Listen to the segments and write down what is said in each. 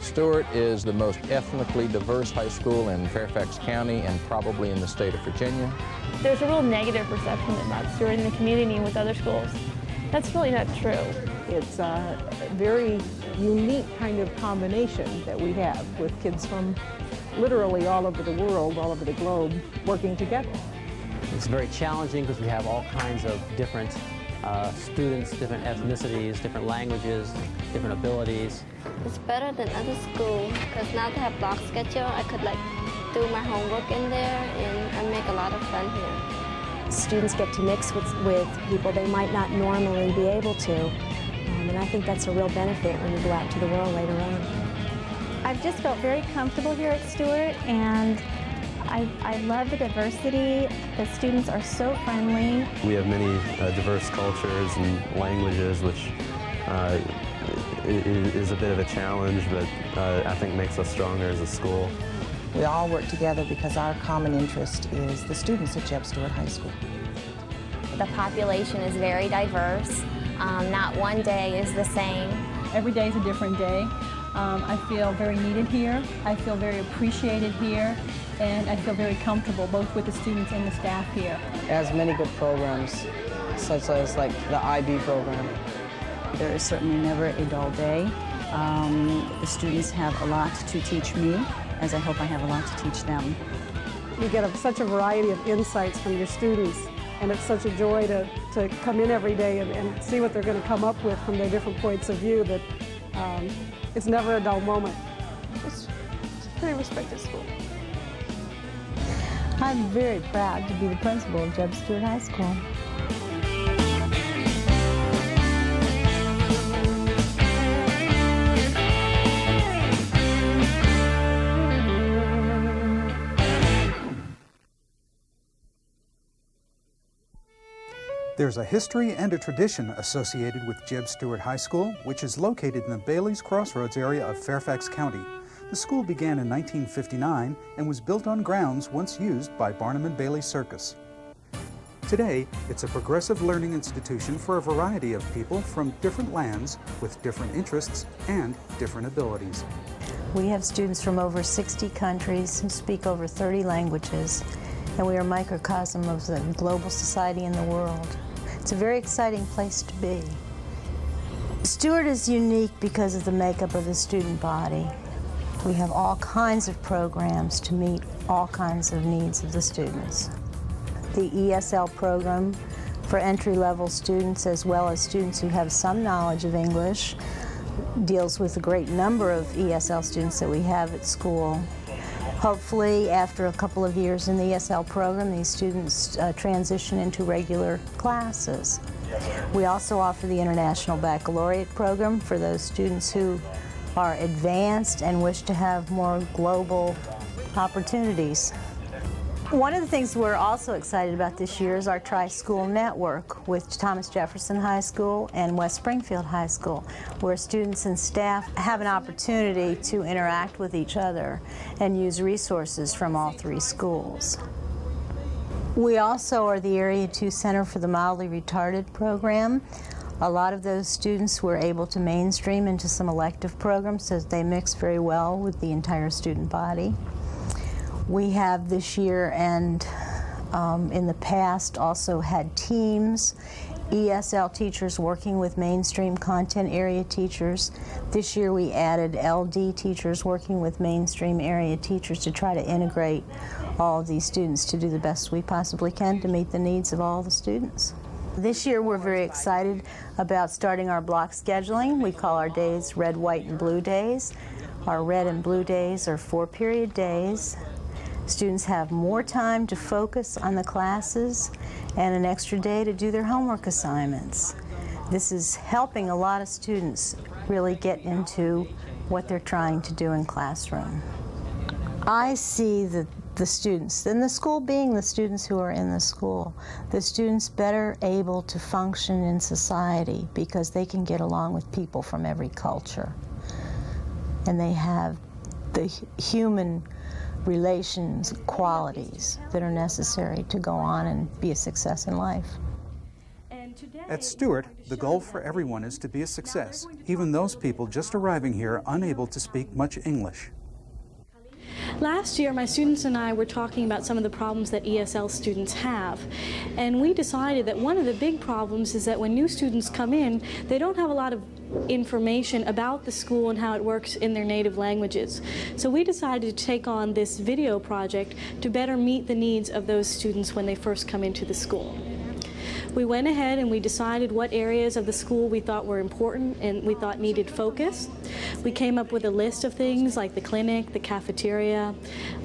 Stuart is the most ethnically diverse high school in Fairfax County and probably in the state of Virginia. There's a real negative perception about Stuart in the community and with other schools. That's really not true. It's a very unique kind of combination that we have with kids from literally all over the world, all over the globe, working together. It's very challenging because we have all kinds of different uh, students, different ethnicities, different languages, different abilities. It's better than other schools because now they have block schedule. I could like do my homework in there and I make a lot of fun here. Students get to mix with, with people they might not normally be able to. Um, and I think that's a real benefit when you go out to the world later on. I've just felt very comfortable here at Stuart and I, I love the diversity. The students are so friendly. We have many uh, diverse cultures and languages, which uh, is a bit of a challenge, but uh, I think makes us stronger as a school. We all work together because our common interest is the students at Jeb Stuart High School. The population is very diverse. Um, not one day is the same. Every day is a different day. Um, I feel very needed here. I feel very appreciated here and I feel very comfortable both with the students and the staff here. It has many good programs, such as like the IB program. There is certainly never a dull day. Um, the students have a lot to teach me, as I hope I have a lot to teach them. You get a, such a variety of insights from your students, and it's such a joy to, to come in every day and, and see what they're going to come up with from their different points of view that um, it's never a dull moment. It's, it's a pretty respected school. I'm very proud to be the principal of Jeb Stuart High School. There's a history and a tradition associated with Jeb Stuart High School, which is located in the Bailey's Crossroads area of Fairfax County. The school began in 1959 and was built on grounds once used by Barnum and Bailey Circus. Today, it's a progressive learning institution for a variety of people from different lands with different interests and different abilities. We have students from over 60 countries who speak over 30 languages, and we are a microcosm of the global society in the world. It's a very exciting place to be. Stuart is unique because of the makeup of the student body. We have all kinds of programs to meet all kinds of needs of the students. The ESL program for entry-level students as well as students who have some knowledge of English deals with a great number of ESL students that we have at school. Hopefully, after a couple of years in the ESL program, these students uh, transition into regular classes. We also offer the International Baccalaureate program for those students who are advanced and wish to have more global opportunities. One of the things we're also excited about this year is our tri-school network with Thomas Jefferson High School and West Springfield High School, where students and staff have an opportunity to interact with each other and use resources from all three schools. We also are the Area 2 Center for the Mildly Retarded program. A lot of those students were able to mainstream into some elective programs so they mix very well with the entire student body. We have this year and um, in the past also had teams, ESL teachers working with mainstream content area teachers. This year we added LD teachers working with mainstream area teachers to try to integrate all of these students to do the best we possibly can to meet the needs of all the students. This year we're very excited about starting our block scheduling. We call our days red, white, and blue days. Our red and blue days are four period days. Students have more time to focus on the classes and an extra day to do their homework assignments. This is helping a lot of students really get into what they're trying to do in classroom. I see the the students, and the school being the students who are in the school, the students better able to function in society because they can get along with people from every culture. And they have the human relations qualities that are necessary to go on and be a success in life. At Stuart, the goal for everyone is to be a success, even those people just arriving here unable to speak much English. Last year, my students and I were talking about some of the problems that ESL students have. And we decided that one of the big problems is that when new students come in, they don't have a lot of information about the school and how it works in their native languages. So we decided to take on this video project to better meet the needs of those students when they first come into the school. We went ahead and we decided what areas of the school we thought were important and we thought needed focus. We came up with a list of things like the clinic, the cafeteria,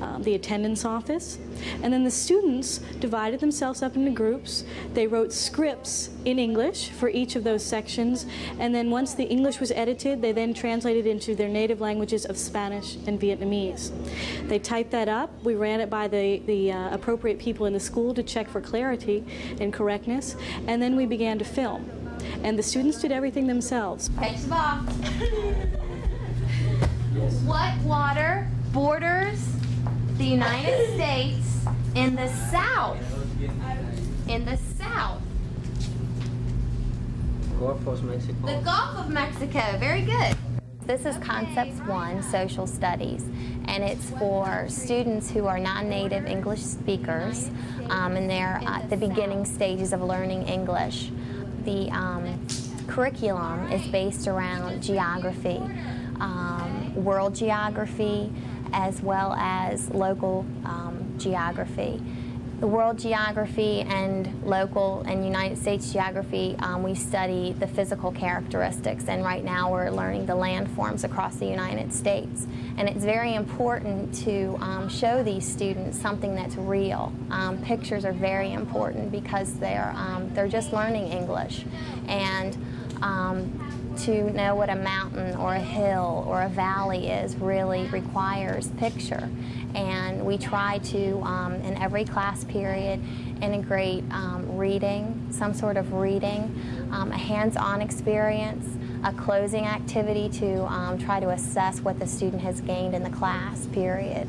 um, the attendance office. And then the students divided themselves up into groups. They wrote scripts in English for each of those sections. And then once the English was edited, they then translated into their native languages of Spanish and Vietnamese. They typed that up. We ran it by the, the uh, appropriate people in the school to check for clarity and correctness. And then we began to film. And the students did everything themselves. Page the box. what water borders the United States in the south? In the south. Gulf of Mexico. The Gulf of Mexico. Very good. This is Concepts 1, Social Studies, and it's for students who are non-native English speakers um, and they're at the beginning stages of learning English. The um, curriculum is based around geography, um, world geography, as well as local um, geography the world geography and local and United States geography, um, we study the physical characteristics, and right now we're learning the landforms across the United States. And it's very important to um, show these students something that's real. Um, pictures are very important because they're, um, they're just learning English. And um, to know what a mountain or a hill or a valley is really requires picture. And we try to, um, in every class period, integrate um, reading, some sort of reading, um, a hands-on experience, a closing activity to um, try to assess what the student has gained in the class period.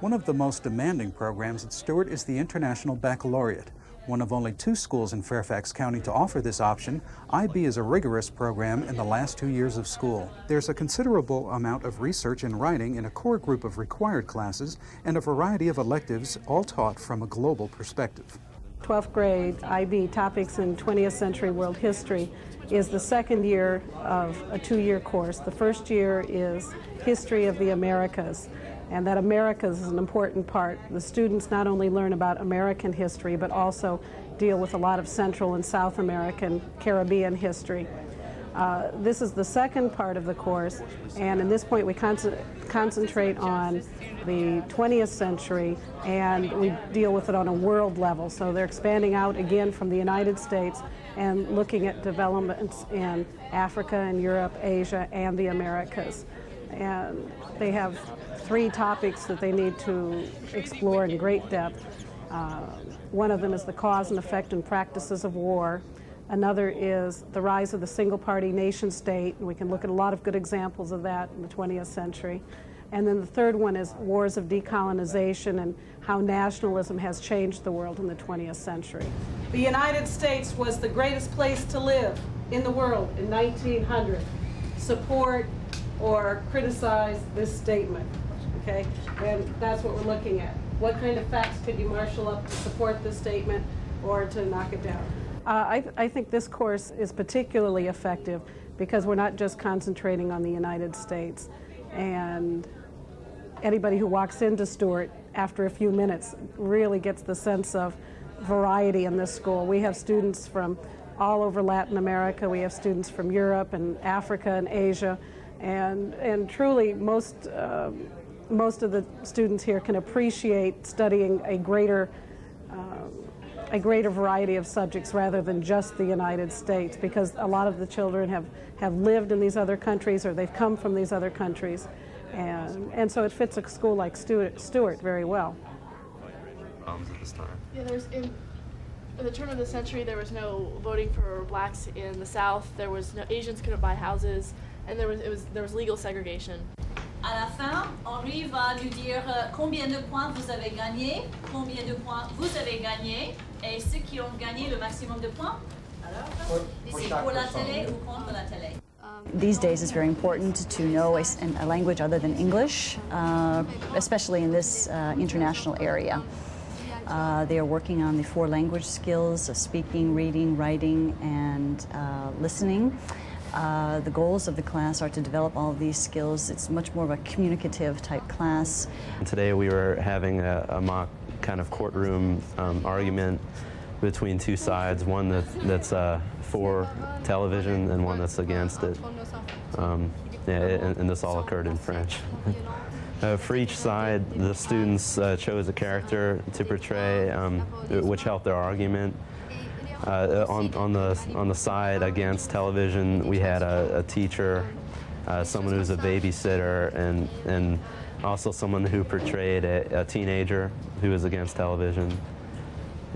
One of the most demanding programs at Stuart is the International Baccalaureate. One of only two schools in Fairfax County to offer this option, IB is a rigorous program in the last two years of school. There's a considerable amount of research and writing in a core group of required classes and a variety of electives, all taught from a global perspective. 12th grade IB Topics in 20th Century World History is the second year of a two-year course. The first year is History of the Americas and that Americas is an important part. The students not only learn about American history, but also deal with a lot of Central and South American Caribbean history. Uh, this is the second part of the course, and in this point we con concentrate on the 20th century and we deal with it on a world level. So they're expanding out again from the United States and looking at developments in Africa and Europe, Asia, and the Americas. And they have three topics that they need to explore in great depth. Uh, one of them is the cause and effect and practices of war. Another is the rise of the single party nation state, and we can look at a lot of good examples of that in the 20th century. And then the third one is wars of decolonization and how nationalism has changed the world in the 20th century. The United States was the greatest place to live in the world in 1900. Support or criticize this statement okay? And that's what we're looking at. What kind of facts could you marshal up to support this statement or to knock it down? Uh, I, I think this course is particularly effective because we're not just concentrating on the United States. And anybody who walks into Stuart after a few minutes really gets the sense of variety in this school. We have students from all over Latin America. We have students from Europe and Africa and Asia. And, and truly, most um, most of the students here can appreciate studying a greater um, a greater variety of subjects rather than just the United States because a lot of the children have, have lived in these other countries or they've come from these other countries and, and so it fits a school like Stuart, Stuart very well. Problems at this time. Yeah, there's in, at the turn of the century there was no voting for blacks in the South. There was no Asians couldn't buy houses, and there was it was there was legal segregation. À la fin, Henri va nous dire euh, combien de points vous avez gagné, combien de points vous avez gagné, Et ceux qui ont gagné le maximum de points, alors, c'est pour la télé ou contre la télé These days it's very important to know a, a language other than English, uh, especially in this uh, international area. Uh, they are working on the four language skills of speaking, reading, writing, and uh, listening. Uh, the goals of the class are to develop all of these skills. It's much more of a communicative type class. Today we were having a, a mock kind of courtroom um, argument between two sides, one that, that's uh, for television and one that's against it. Um, yeah, and, and, this all occurred in French. uh, for each side, the students uh, chose a character to portray, um, which helped their argument. Uh, on, on, the, on the side against television, we had a, a teacher, uh, someone who was a babysitter, and, and also someone who portrayed a, a teenager who was against television.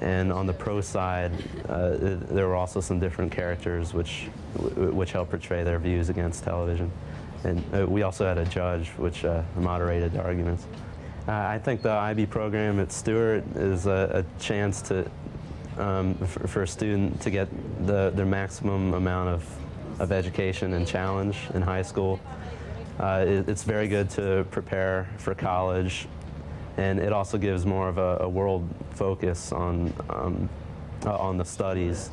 And on the pro side, uh, there were also some different characters which, which helped portray their views against television. And uh, we also had a judge which uh, moderated the arguments. I think the IB program at Stuart is a, a chance to, um, for, for, a student to get the, their maximum amount of, of education and challenge in high school. Uh, it, it's very good to prepare for college and it also gives more of a, a world focus on um, uh, on the studies,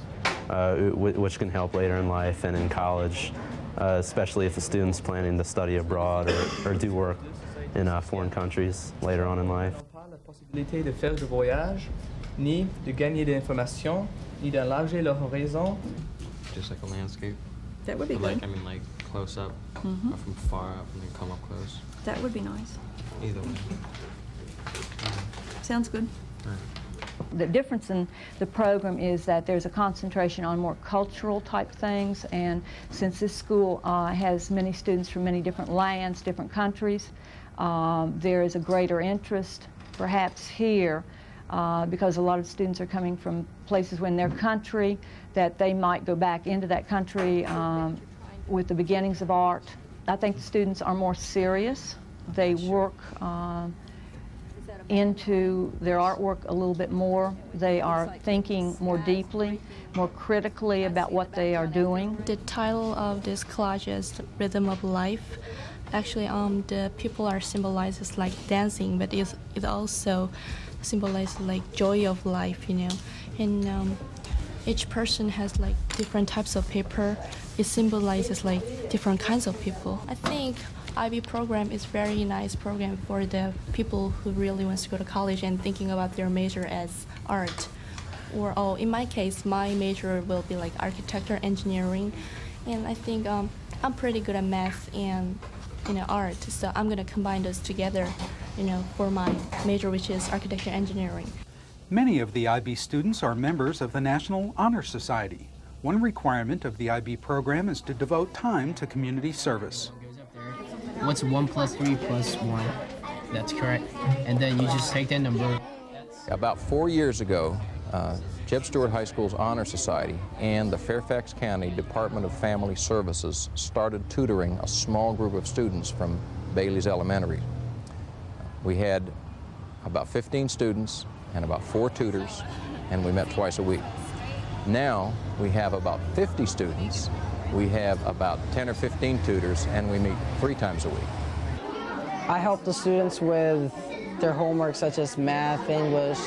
uh, which can help later in life and in college, uh, especially if the student's planning to study abroad or, or do work in uh, foreign countries later on in life. Ni de gagner de l'information, ni d'enlarger leur horizon. Just like a landscape. That would be good. Like I mean, like close up, mm -hmm. or from far up and then come up close. That would be nice. Either way. Sounds good. The difference in the program is that there's a concentration on more cultural type things, and since this school uh, has many students from many different lands, different countries, um, there is a greater interest perhaps here uh, because a lot of students are coming from places in their country that they might go back into that country um, with the beginnings of art. I think the students are more serious. They work um, into their artwork a little bit more. They are thinking more deeply, more critically about what they are doing. The title of this collage is Rhythm of Life. Actually, um, the people are symbolized as like dancing, but it's, it also symbolizes like joy of life, you know. And um, each person has like different types of paper. It symbolizes like different kinds of people. I think IB program is very nice program for the people who really wants to go to college and thinking about their major as art. Or oh, in my case, my major will be like architecture, engineering, and I think um, I'm pretty good at math and you know art. So I'm gonna combine those together, you know, for my major, which is architecture engineering. Many of the IB students are members of the National Honor Society. One requirement of the IB program is to devote time to community service. What's 1 plus 3 plus 1? That's correct. And then you just take that number. About four years ago, uh, Jeb Stuart High School's Honor Society and the Fairfax County Department of Family Services started tutoring a small group of students from Bailey's Elementary. We had about 15 students and about four tutors, and we met twice a week. Now we have about 50 students we have about 10 or 15 tutors, and we meet three times a week. I help the students with their homework, such as math, English,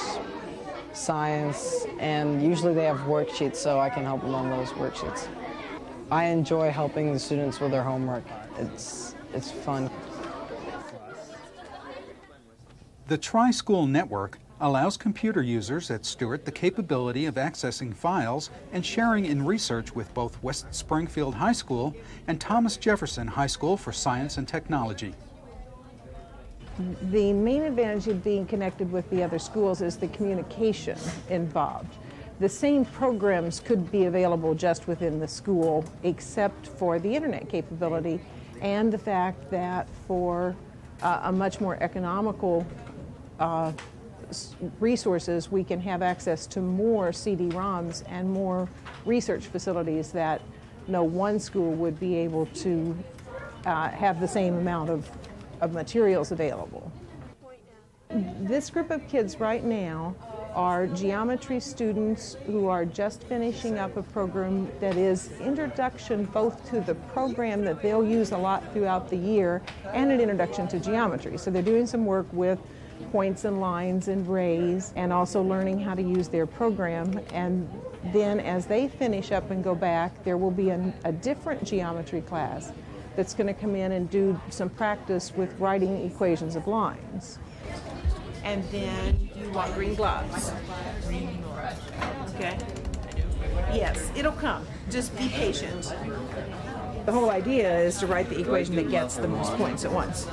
science, and usually they have worksheets, so I can help them on those worksheets. I enjoy helping the students with their homework. It's, it's fun. The Tri-School Network allows computer users at Stuart the capability of accessing files and sharing in research with both West Springfield High School and Thomas Jefferson High School for Science and Technology. The main advantage of being connected with the other schools is the communication involved. The same programs could be available just within the school except for the internet capability and the fact that for uh, a much more economical uh, resources, we can have access to more CD-ROMs and more research facilities that no one school would be able to uh, have the same amount of, of materials available. This group of kids right now are geometry students who are just finishing up a program that is introduction both to the program that they'll use a lot throughout the year and an introduction to geometry. So they're doing some work with points and lines and rays and also learning how to use their program and then as they finish up and go back there will be a, a different geometry class that's going to come in and do some practice with writing equations of lines. And then you want green gloves. Okay? Yes, it'll come. Just be patient. The whole idea is to write the equation that gets the most points at once.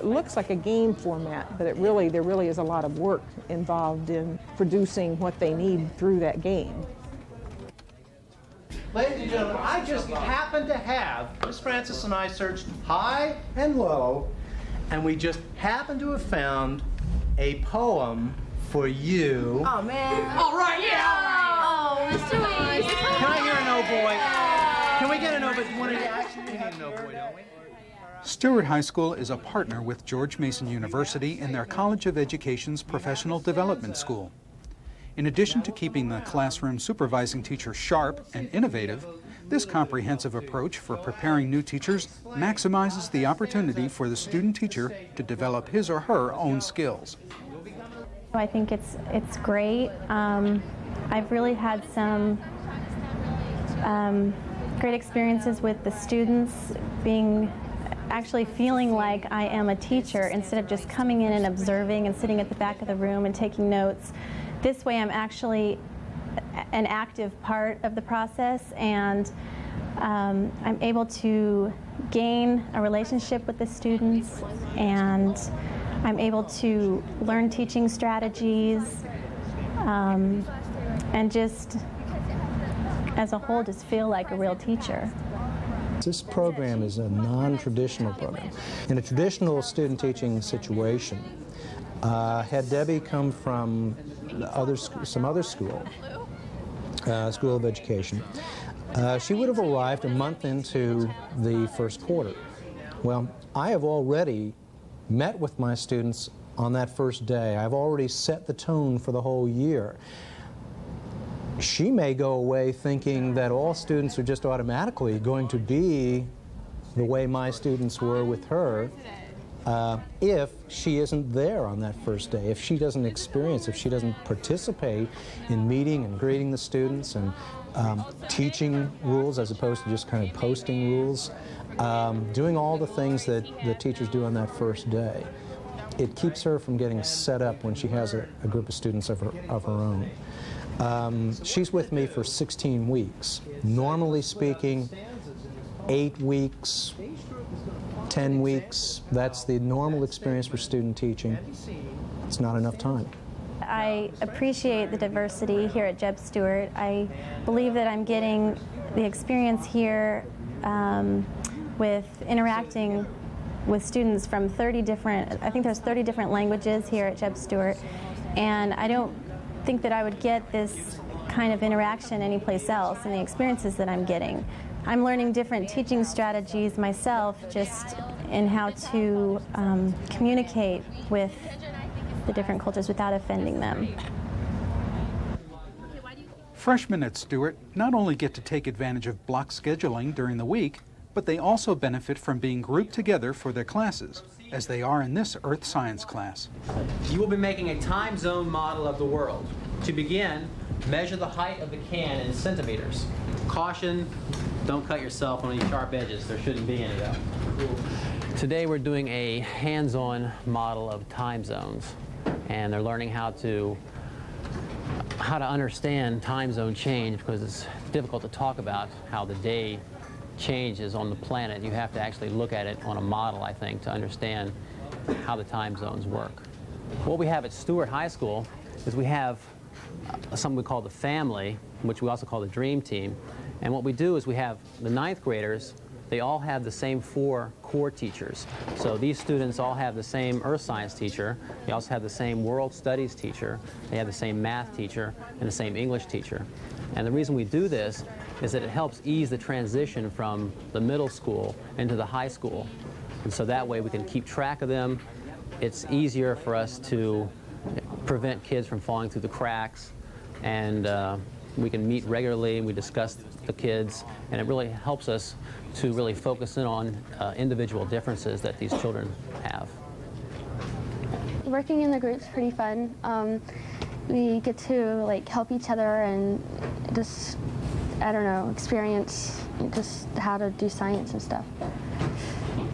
It looks like a game format, but it really there really is a lot of work involved in producing what they need through that game. Ladies and gentlemen, I just happen to have, Miss Francis and I searched high and low, and we just happen to have found a poem for you. Oh man. All right, yeah. Oh, Mr. Wees. Can I hear an oh boy? Can we get an oh boy? One of you actually we need an oh boy, don't we? Stuart High School is a partner with George Mason University in their College of Education's Professional Development School. In addition to keeping the classroom supervising teacher sharp and innovative, this comprehensive approach for preparing new teachers maximizes the opportunity for the student teacher to develop his or her own skills. I think it's it's great. Um, I've really had some um, great experiences with the students being actually feeling like I am a teacher instead of just coming in and observing and sitting at the back of the room and taking notes. This way I'm actually an active part of the process and um, I'm able to gain a relationship with the students and I'm able to learn teaching strategies um, and just as a whole just feel like a real teacher. This program is a non-traditional program. In a traditional student teaching situation, uh, had Debbie come from other, some other school, uh, School of Education, uh, she would have arrived a month into the first quarter. Well, I have already met with my students on that first day. I've already set the tone for the whole year. She may go away thinking that all students are just automatically going to be the way my students were with her uh, if she isn't there on that first day, if she doesn't experience, if she doesn't participate in meeting and greeting the students and um, teaching rules as opposed to just kind of posting rules, um, doing all the things that the teachers do on that first day. It keeps her from getting set up when she has a, a group of students of her, of her own. Um, she's with me for 16 weeks. Normally speaking, eight weeks, 10 weeks. That's the normal experience for student teaching. It's not enough time. I appreciate the diversity here at Jeb Stuart. I believe that I'm getting the experience here um, with interacting with students from 30 different, I think there's 30 different languages here at Jeb Stuart, and I don't think that I would get this kind of interaction anyplace else and the experiences that I'm getting. I'm learning different teaching strategies myself just in how to um, communicate with the different cultures without offending them. Freshmen at Stuart not only get to take advantage of block scheduling during the week, but they also benefit from being grouped together for their classes, as they are in this Earth Science class. You will be making a time zone model of the world. To begin, measure the height of the can in centimeters. Caution, don't cut yourself on any sharp edges. There shouldn't be any though. Today we're doing a hands-on model of time zones and they're learning how to how to understand time zone change because it's difficult to talk about how the day changes on the planet. You have to actually look at it on a model, I think, to understand how the time zones work. What we have at Stuart High School is we have uh, something we call the family, which we also call the dream team. And what we do is we have the ninth graders, they all have the same four core teachers. So these students all have the same earth science teacher, they also have the same world studies teacher, they have the same math teacher, and the same English teacher. And the reason we do this is that it helps ease the transition from the middle school into the high school. And so that way we can keep track of them. It's easier for us to prevent kids from falling through the cracks. And uh, we can meet regularly and we discuss the kids. And it really helps us to really focus in on uh, individual differences that these children have. Working in the group's pretty fun. Um, we get to like help each other and just I don't know experience just how to do science and stuff.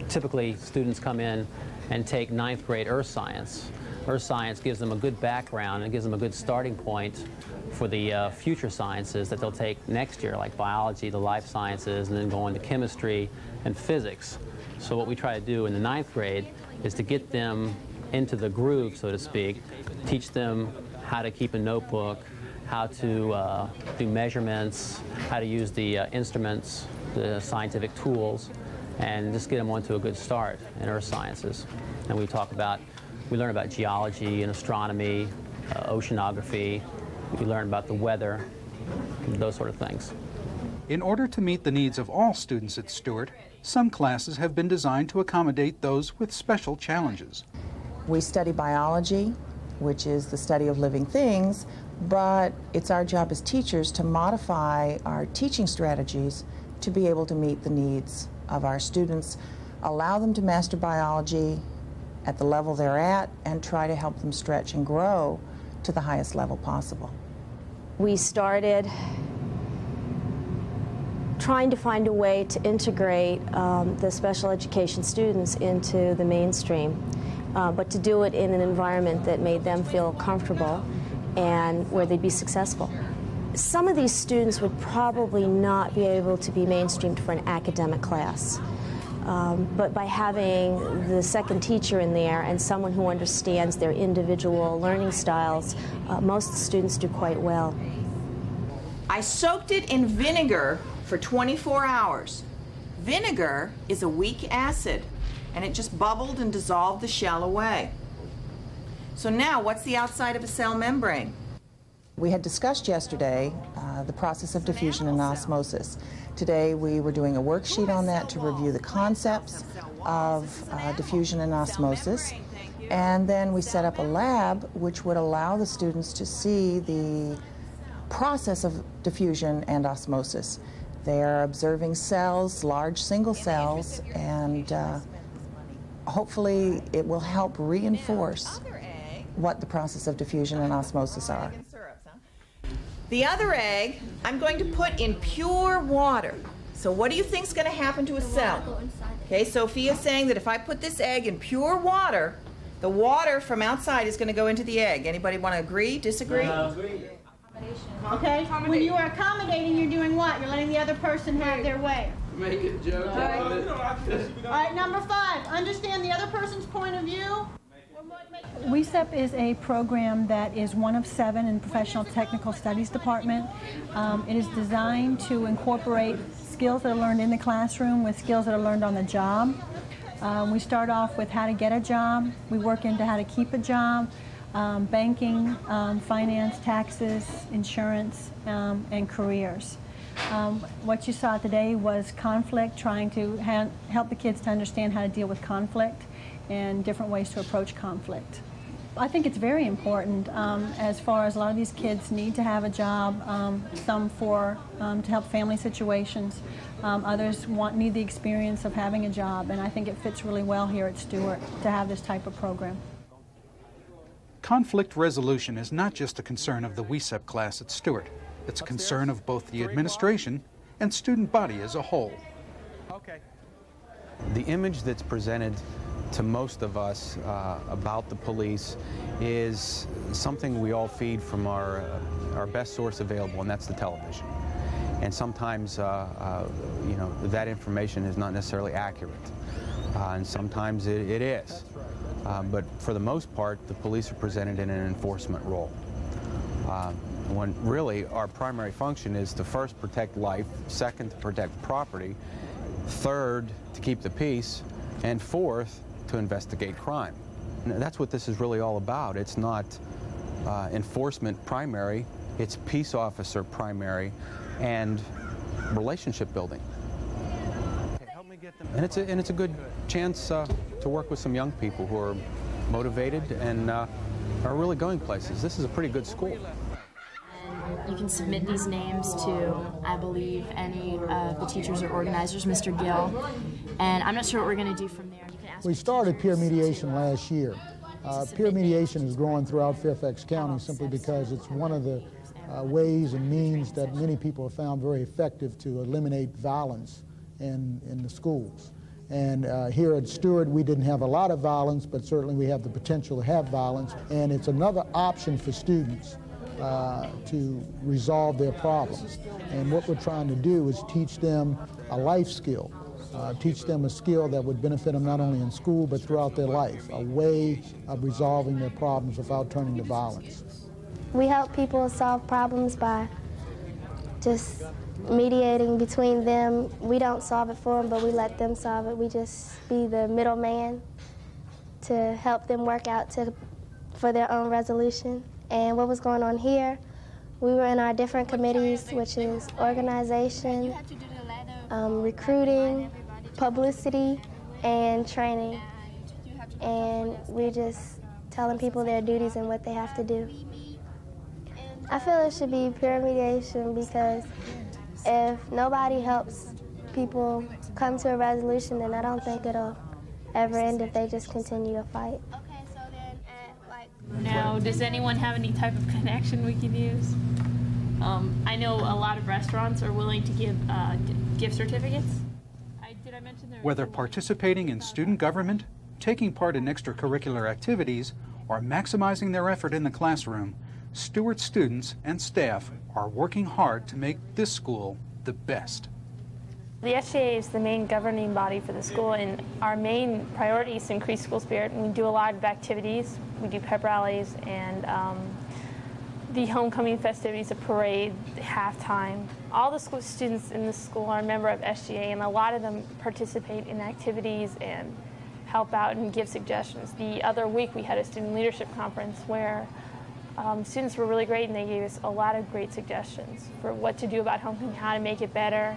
Typically, students come in and take ninth grade earth science. Earth science gives them a good background and gives them a good starting point for the uh, future sciences that they'll take next year, like biology, the life sciences, and then go into chemistry and physics. So what we try to do in the ninth grade is to get them into the groove, so to speak, teach them how to keep a notebook, how to uh, do measurements, how to use the uh, instruments, the scientific tools, and just get them onto a good start in earth sciences. And we talk about, we learn about geology and astronomy, uh, oceanography, we learn about the weather, those sort of things. In order to meet the needs of all students at Stuart, some classes have been designed to accommodate those with special challenges. We study biology, which is the study of living things, but it's our job as teachers to modify our teaching strategies to be able to meet the needs of our students, allow them to master biology at the level they're at, and try to help them stretch and grow to the highest level possible. We started trying to find a way to integrate um, the special education students into the mainstream, uh, but to do it in an environment that made them feel comfortable and where they'd be successful. Some of these students would probably not be able to be mainstreamed for an academic class. Um, but by having the second teacher in there and someone who understands their individual learning styles, uh, most students do quite well. I soaked it in vinegar for 24 hours. Vinegar is a weak acid, and it just bubbled and dissolved the shell away. So now, what's the outside of a cell membrane? We had discussed yesterday uh, the process of diffusion and osmosis. Today we were doing a worksheet on that to review the concepts of uh, diffusion and osmosis. And then we set up a lab which would allow the students to see the process of diffusion and osmosis. They are observing cells, large single cells, and uh, hopefully it will help reinforce what the process of diffusion and osmosis are. The other egg, I'm going to put in pure water. So what do you think is going to happen to a cell? Okay, Sophia's saying that if I put this egg in pure water, the water from outside is going to go into the egg. Anybody want to agree, disagree? No. Okay, when you are accommodating, you're doing what? You're letting the other person have their way. Make it joke. All right. All right, number five, understand the other person's point of view. WESEP is a program that is one of seven in Professional Technical Studies Department. Um, it is designed to incorporate skills that are learned in the classroom with skills that are learned on the job. Um, we start off with how to get a job. We work into how to keep a job, um, banking, um, finance, taxes, insurance, um, and careers. Um, what you saw today was conflict, trying to help the kids to understand how to deal with conflict and different ways to approach conflict. I think it's very important um, as far as a lot of these kids need to have a job, um, some for um, to help family situations, um, others want need the experience of having a job, and I think it fits really well here at Stuart to have this type of program. Conflict resolution is not just a concern of the WESEP class at Stuart. It's a concern of both the administration and student body as a whole. Okay. The image that's presented to most of us uh, about the police is something we all feed from our, uh, our best source available, and that's the television. And sometimes, uh, uh you know, that information is not necessarily accurate. Uh, and sometimes it, it is. Uh, but for the most part, the police are presented in an enforcement role. when really our primary function is to first protect life, second to protect property, third to keep the peace, and fourth to investigate crime. And that's what this is really all about. It's not uh, enforcement primary, it's peace officer primary and relationship building. And it's a, and it's a good chance uh, to work with some young people who are motivated and uh, are really going places. This is a pretty good school. You can submit these names to, I believe, any of the teachers or organizers, Mr. Gill, and I'm not sure what we're going to do from there. We started peer mediation last year. Uh, peer mediation is growing throughout Fairfax County simply because it's one of the uh, ways and means that many people have found very effective to eliminate violence in, in the schools. And uh, here at Stuart, we didn't have a lot of violence, but certainly we have the potential to have violence. And it's another option for students uh, to resolve their problems. And what we're trying to do is teach them a life skill, uh, teach them a skill that would benefit them not only in school but throughout their life, a way of resolving their problems without turning to violence. We help people solve problems by just mediating between them. We don't solve it for them, but we let them solve it. We just be the middleman to help them work out to, for their own resolution. And what was going on here, we were in our different committees, which is organization, um, recruiting, publicity, and training. And we're just telling people their duties and what they have to do. I feel it should be peer mediation because if nobody helps people come to a resolution, then I don't think it'll ever end if they just continue to fight. Now, does anyone have any type of connection we can use? Um, I know a lot of restaurants are willing to give uh, gift certificates. I, did I mention there? Whether participating in student government, taking part in extracurricular activities, or maximizing their effort in the classroom, Stuart students and staff are working hard to make this school the best. The SGA is the main governing body for the school, and our main priority is to increase school spirit. And we do a lot of activities. We do pep rallies and um, the homecoming festivities, a parade, halftime. All the school students in the school are a member of SGA, and a lot of them participate in activities and help out and give suggestions. The other week, we had a student leadership conference where um, students were really great, and they gave us a lot of great suggestions for what to do about homecoming, how to make it better.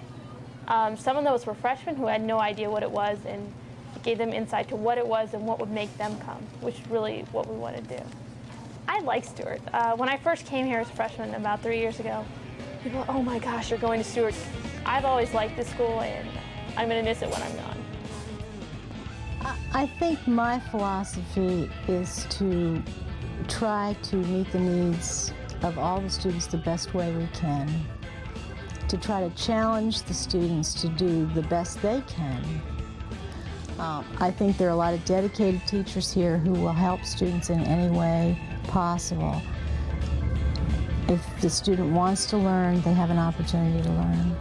Um, some of those were freshmen who had no idea what it was, and it gave them insight to what it was and what would make them come, which is really what we want to do. I like Stuart. Uh, when I first came here as a freshman about three years ago, people, were, oh my gosh, you're going to Stuart. I've always liked this school, and I'm going to miss it when I'm gone. I think my philosophy is to try to meet the needs of all the students the best way we can to try to challenge the students to do the best they can. Um, I think there are a lot of dedicated teachers here who will help students in any way possible. If the student wants to learn, they have an opportunity to learn.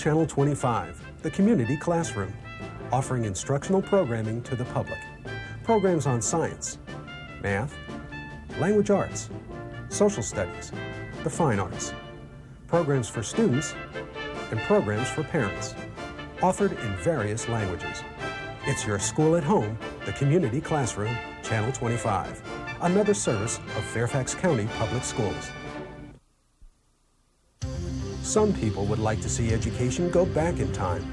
Channel 25, the community classroom, offering instructional programming to the public. Programs on science, math, language arts, social studies, the fine arts, programs for students, and programs for parents, offered in various languages. It's your school at home, the community classroom, Channel 25, another service of Fairfax County Public Schools. Some people would like to see education go back in time.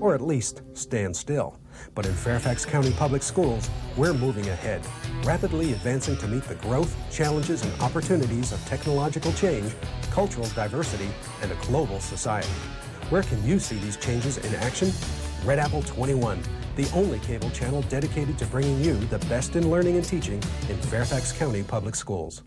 Or at least stand still. But in Fairfax County Public Schools, we're moving ahead, rapidly advancing to meet the growth, challenges, and opportunities of technological change, cultural diversity, and a global society. Where can you see these changes in action? Red Apple 21, the only cable channel dedicated to bringing you the best in learning and teaching in Fairfax County Public Schools.